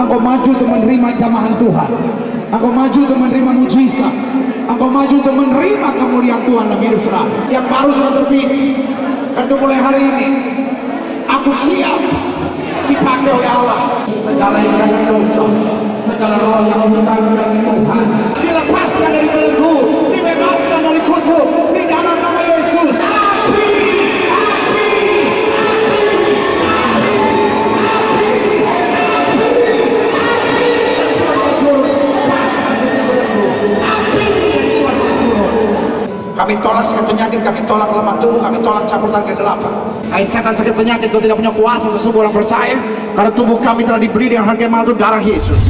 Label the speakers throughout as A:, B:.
A: Engkau maju untuk menerima jamahan Tuhan. Engkau maju untuk menerima mujizat. Engkau maju untuk menerima kemuliaan Tuhan dalam hidup saudara. Yang baru sudah terpilih. Untuk mulai hari ini, aku siap dipakai oleh Allah. Segala yang dosa, segala roh yang dari Tuhan, Sakit penyakit, kami tolak lemah tubuh, kami tolak cabutan kegelapan. Hai setan sakit penyakit, kau tidak punya kuasa atas tubuh orang percaya. Karena tubuh kami telah dibeli dengan harga mahal itu darah Yesus.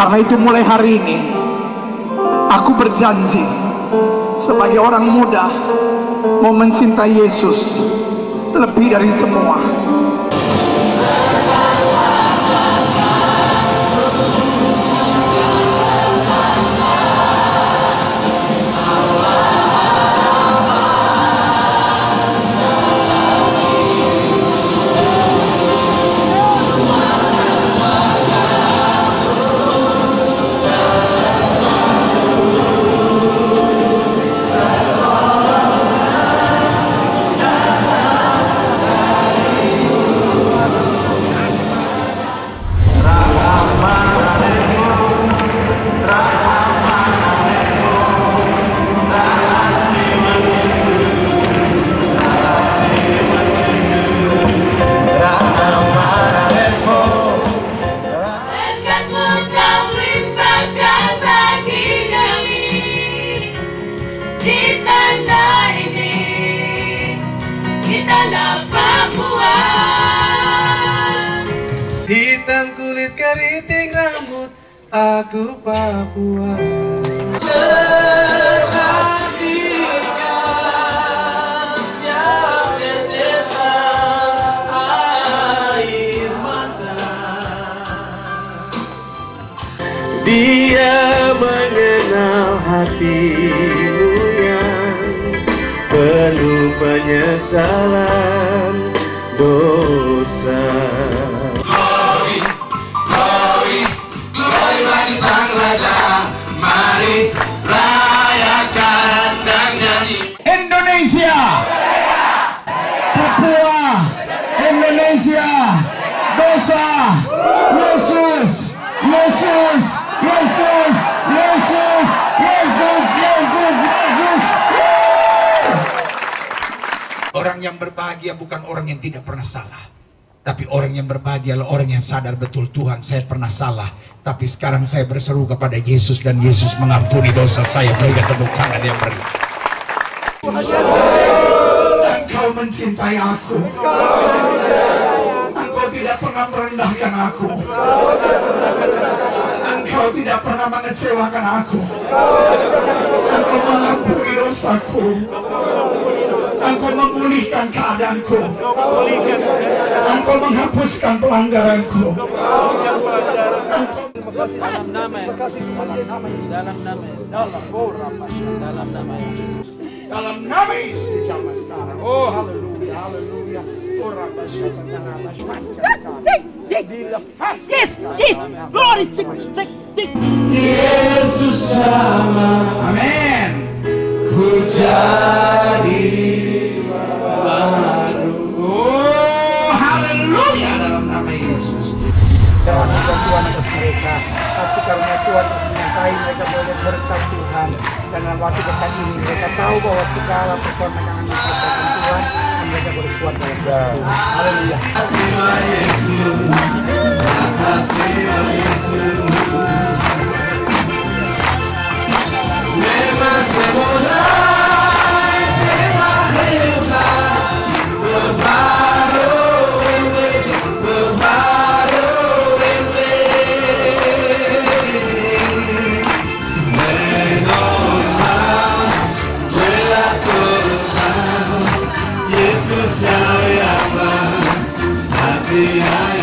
A: Karena itu mulai hari ini, aku berjanji sebagai orang muda mau mencintai Yesus lebih dari semua.
B: Aku Papua Dia mengenal hatimu yang penuh penyesalan dosa.
A: Berbahagia bukan orang yang tidak pernah salah. Tapi orang yang berbahagia adalah orang yang sadar betul Tuhan saya pernah salah. Tapi sekarang saya berseru kepada Yesus dan Yesus mengampuni dosa saya. Berikan tepuk tangan yang meriah. Engkau mencintai aku. Engkau tidak pernah merendahkan aku. Engkau tidak pernah mengecewakan aku. Engkau mengampuni dosaku. Engkau memulihkan keadaanku. Engkau menghapuskan pelanggaranku.
C: dalam nama Yesus. Dalam nama Yesus. Dalam nama Yesus.
A: Dalam nama Yesus. Sekarang. Oh haleluya, haleluya.
D: Yes, yes, glory.
B: Yesus sama.
A: Amin.
B: kasih karena Tuhan
A: menyertai mereka boleh berkat Tuhan dan dalam waktu dekat ini mereka tahu bahwa segala persoalan mereka akan diselesaikan Tuhan dan mereka boleh kuat dalam Tuhan. Haleluya.
B: Yesus, Yesus. Memang. Jesus, Yahweh, Happy,